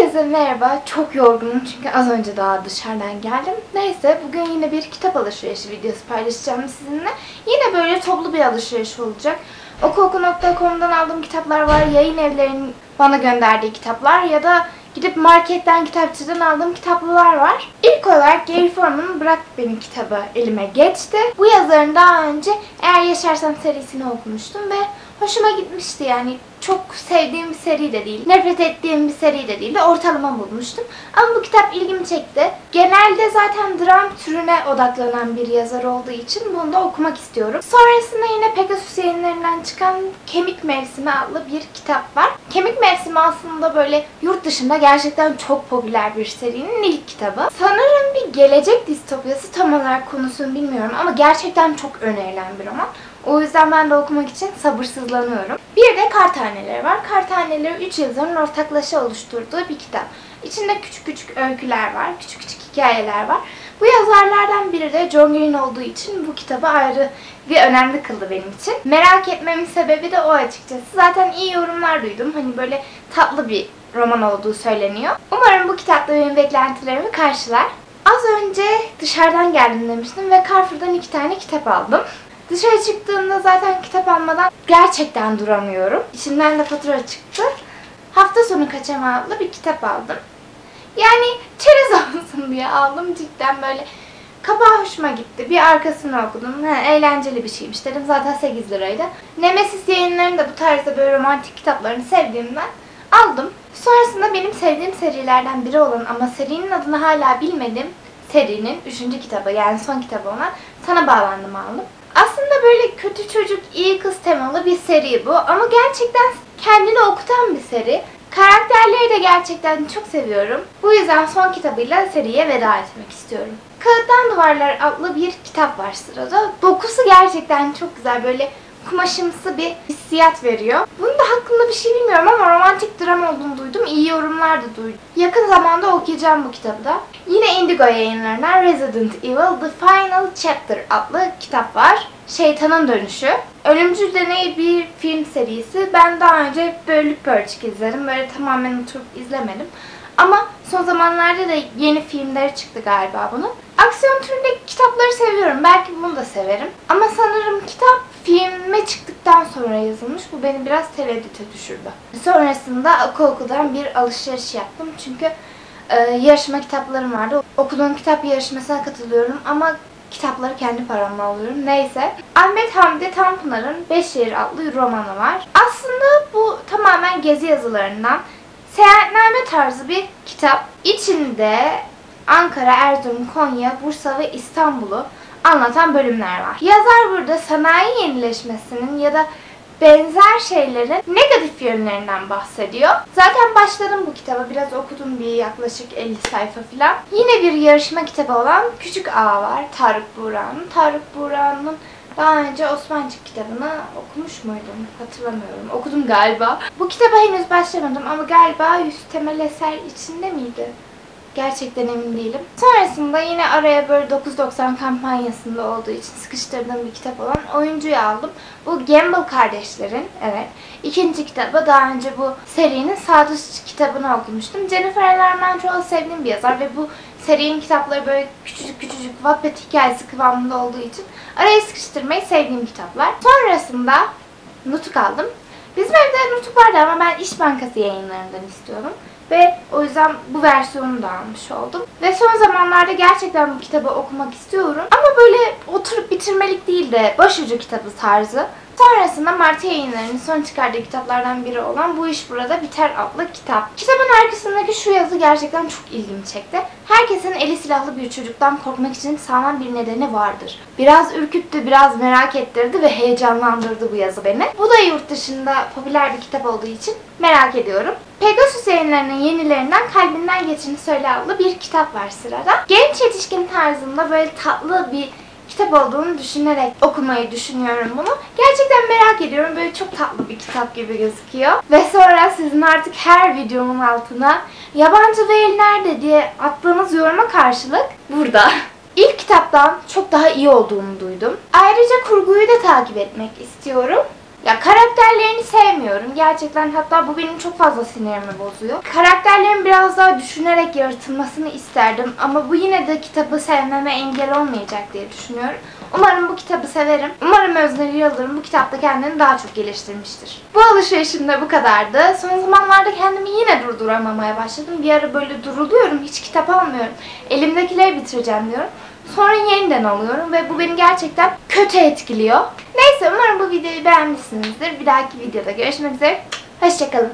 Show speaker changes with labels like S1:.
S1: Herkese merhaba. Çok yorgunum çünkü az önce daha dışarıdan geldim. Neyse bugün yine bir kitap alışverişi videosu paylaşacağım sizinle. Yine böyle toplu bir alışveriş olacak. Okuoku.com'dan aldığım kitaplar var. Yayın evlerinin bana gönderdiği kitaplar ya da gidip marketten kitapçıdan aldığım kitaplar var. İlk olarak Gary Forman'ın Bırak Beni kitabı elime geçti. Bu yazarın daha önce Eğer Yaşarsam serisini okumuştum ve hoşuma gitmişti yani. Çok sevdiğim bir seri de değil. Nefret ettiğim bir seri de değil de ortalama bulmuştum. Ama bu kitap ilgimi çekti. Genelde zaten dram türüne odaklanan bir yazar olduğu için bunu da okumak istiyorum. Sonrasında yine Pegasus yayınlarından çıkan Kemik Mevsimi adlı bir kitap var. Kemik Mevsimi aslında böyle yurt dışında gerçekten çok popüler bir serinin ilk kitabı. Sanırım bir gelecek distopyası tam olarak konusunu bilmiyorum ama gerçekten çok önerilen bir roman. O yüzden ben de okumak için sabırsızlanıyorum. Bir de Kar Taneleri var. Kar Taneleri 3 yazarın ortaklaşa oluşturduğu bir kitap. İçinde küçük küçük öyküler var, küçük küçük hikayeler var. Bu yazarlardan biri de John Green olduğu için bu kitabı ayrı bir önemli kıldı benim için. Merak etmemin sebebi de o açıkçası. Zaten iyi yorumlar duydum. Hani böyle tatlı bir roman olduğu söyleniyor. Umarım bu kitap da benim beklentilerimi karşılar. Az önce dışarıdan geldim demiştim ve Carrefour'dan iki tane kitap aldım. Dışarı çıktığımda zaten kitap almadan gerçekten duramıyorum. İçinden de fatura çıktı. Hafta sonu kaçama bir kitap aldım. Yani çerez olsun diye aldım cidden böyle. Kapağı hoşuma gitti. Bir arkasını okudum. Ha, eğlenceli bir şeymiş dedim. Zaten 8 liraydı. Nemesis yayınlarının da bu tarzda böyle romantik kitaplarını sevdiğimden aldım. Sonrasında benim sevdiğim serilerden biri olan ama serinin adını hala bilmedim serinin 3. kitabı yani son kitabı olan Sana Bağlandım aldım. Aslında böyle kötü çocuk iyi kız temalı bir seri bu ama gerçekten kendini okutan bir seri. Karakterleri de gerçekten çok seviyorum. Bu yüzden son kitabıyla seriye veda etmek istiyorum. Kağıttan Duvarlar adlı bir kitap var sırada. Dokusu gerçekten çok güzel. Böyle kumaşımsı bir hissiyat veriyor. Bunun da hakkında bir şey bilmiyorum ama romantik dram olduğunu. İyi yorumlar da duydum. Yakın zamanda okuyacağım bu kitabı da. Yine Indigo yayınlarından Resident Evil The Final Chapter adlı kitap var. Şeytanın Dönüşü. Ölümcül Deney bir film serisi. Ben daha önce bölük bölçük izlerim. Böyle tamamen oturup izlemedim. Ama son zamanlarda da yeni filmleri çıktı galiba bunun. Aksiyon türündeki kitapları seviyorum. Belki bunu da severim. Ama sanırım kitap filme çıktıktan sonra yazılmış. Bu beni biraz tereddüte düşürdü. Sonrasında okul okuldan bir alışveriş yaptım. Çünkü e, yarışma kitaplarım vardı. Okulun kitap yarışmasına katılıyorum ama kitapları kendi paramla alıyorum. Neyse. Ahmet Hamdi Tanpınar'ın Beş Şehir adlı romanı var. Aslında bu tamamen gezi yazılarından seyahatname tarzı bir kitap. İçinde Ankara, Erzurum, Konya, Bursa ve İstanbul'u anlatan bölümler var. Yazar burada sanayi yenileşmesinin ya da benzer şeylerin negatif yönlerinden bahsediyor. Zaten başladım bu kitaba. Biraz okudum bir yaklaşık 50 sayfa falan. Yine bir yarışma kitabı olan Küçük Ağa var. Tarık Buğra'nın. Tarık Buğra'nın daha önce Osmancık kitabını okumuş muydum? Hatırlamıyorum. Okudum galiba. Bu kitaba henüz başlamadım ama galiba yüz temel eser içinde miydi? Gerçekten emin değilim. Sonrasında yine araya böyle 9.90 kampanyasında olduğu için sıkıştırdığım bir kitap olan Oyuncuyu aldım. Bu Gamble kardeşlerin, evet. ikinci kitabı daha önce bu serinin Sadıç kitabını okumuştum. Jennifer Alarman çok sevdiğim bir yazar ve bu serinin kitapları böyle küçücük küçücük Wattpad hikayesi kıvamında olduğu için araya sıkıştırmayı sevdiğim kitaplar. Sonrasında Nutuk aldım. Bizim evde Nutuk vardı ama ben İş Bankası yayınlarından istiyorum. Ve o yüzden bu versiyonu da almış oldum. Ve son zamanlarda gerçekten bu kitabı okumak istiyorum. Ama böyle oturup bitirmelik değil de başucu kitabı tarzı. Sonrasında Martı yayınlarının son çıkardığı kitaplardan biri olan Bu İş Burada Biter adlı kitap. Kitabın arkasındaki şu yazı gerçekten çok ilgimi çekti. Herkesin eli silahlı bir çocuktan korkmak için sağlam bir nedeni vardır. Biraz ürküttü, biraz merak ettirdi ve heyecanlandırdı bu yazı beni. Bu da yurt dışında popüler bir kitap olduğu için merak ediyorum. Pegasus yayınlarının yenilerinden Kalbinden Geçini Söyle adlı bir kitap var sırada. Genç yetişkin tarzında böyle tatlı bir kitap olduğunu düşünerek okumayı düşünüyorum bunu. Gerçekten merak ediyorum. Böyle çok tatlı bir kitap gibi gözüküyor. Ve sonra sizin artık her videomun altına yabancı değil nerede diye attığınız yoruma karşılık burada. İlk kitaptan çok daha iyi olduğunu duydum. Ayrıca kurguyu da takip etmek istiyorum. Ya karakterlerini sevmiyorum. Gerçekten hatta bu benim çok fazla sinirimi bozuyor. Karakterlerin biraz daha düşünerek yaratılmasını isterdim ama bu yine de kitabı sevmeme engel olmayacak diye düşünüyorum. Umarım bu kitabı severim. Umarım Öznur Yıldırım bu kitapta kendini daha çok geliştirmiştir. Bu alışverişim de bu kadardı. Son zamanlarda kendimi yine durduramamaya başladım. Bir ara böyle duruluyorum. Hiç kitap almıyorum. Elimdekileri bitireceğim diyorum. Sonra yeniden alıyorum ve bu beni gerçekten kötü etkiliyor. Neyse umarım bu videoyu beğenmişsinizdir. Bir dahaki videoda görüşmek üzere. Hoşçakalın.